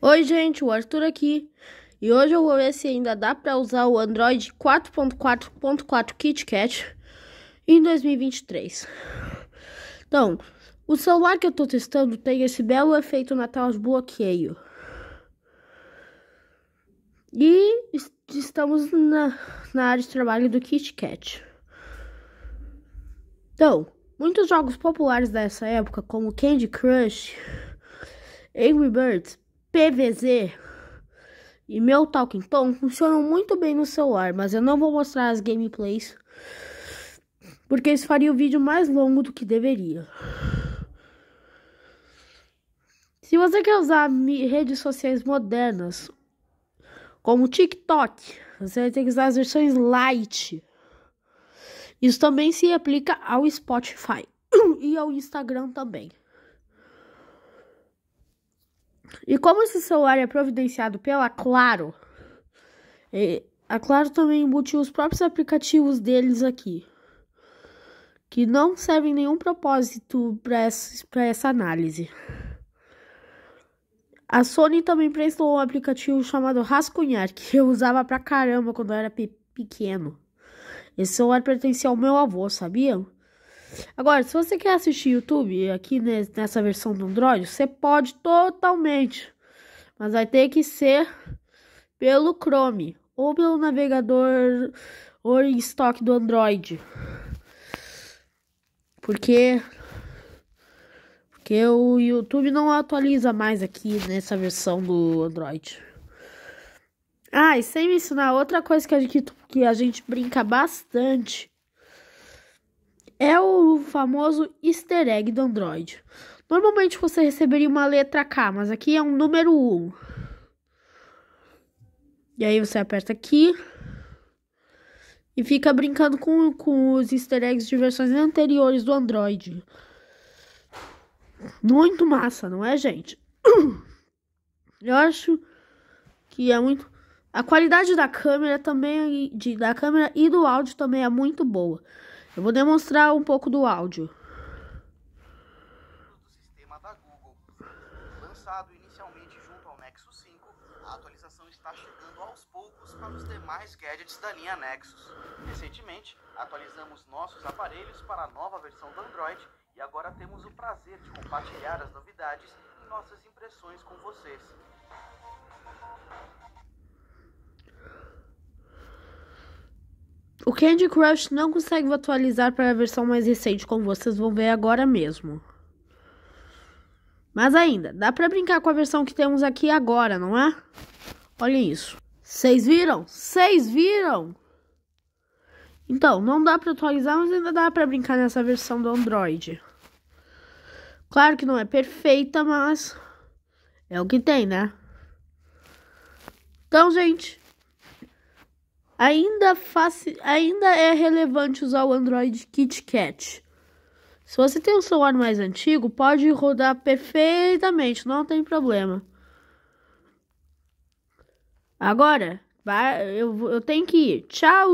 Oi, gente, o Arthur aqui. E hoje eu vou ver se ainda dá para usar o Android 4.4.4 KitKat em 2023. Então, o celular que eu estou testando tem esse belo efeito na tela de bloqueio. E estamos na, na área de trabalho do KitKat. Então, muitos jogos populares dessa época, como Candy Crush, Angry Birds, PVZ e meu Talking Tom funcionam muito bem no celular, mas eu não vou mostrar as gameplays porque isso faria o vídeo mais longo do que deveria. Se você quer usar redes sociais modernas, como TikTok, você vai ter que usar as versões light. Isso também se aplica ao Spotify e ao Instagram também. E como esse celular é providenciado pela Claro, a Claro também embutiu os próprios aplicativos deles aqui, que não servem nenhum propósito para essa, essa análise. A Sony também prestou um aplicativo chamado Rascunhar, que eu usava pra caramba quando eu era pe pequeno. Esse celular pertencia ao meu avô, sabiam? Agora, se você quer assistir YouTube aqui nessa versão do Android, você pode totalmente, mas vai ter que ser pelo Chrome ou pelo navegador ou em estoque do Android. Porque porque o YouTube não atualiza mais aqui nessa versão do Android. Ah, e sem mencionar outra coisa que a gente, que a gente brinca bastante é o famoso easter egg do Android. Normalmente você receberia uma letra K, mas aqui é um número 1. E aí você aperta aqui e fica brincando com, com os easter eggs de versões anteriores do Android. Muito massa, não é, gente? Eu acho que é muito. A qualidade da câmera também de, da câmera e do áudio também é muito boa. Eu vou demonstrar um pouco do áudio. Do sistema da Google. Lançado inicialmente junto ao Nexus 5, a atualização está chegando aos poucos para os demais gadgets da linha Nexus. Recentemente, atualizamos nossos aparelhos para a nova versão do Android e agora temos o prazer de compartilhar as novidades e nossas impressões com vocês. O Candy Crush não consegue atualizar para a versão mais recente, como vocês vão ver agora mesmo. Mas ainda, dá para brincar com a versão que temos aqui agora, não é? Olha isso. Vocês viram? Vocês viram? Então, não dá para atualizar, mas ainda dá para brincar nessa versão do Android. Claro que não é perfeita, mas é o que tem, né? Então, gente, ainda, ainda é relevante usar o Android KitKat. Se você tem um celular mais antigo, pode rodar perfeitamente, não tem problema. Agora, vai, eu, eu tenho que ir. Tchau!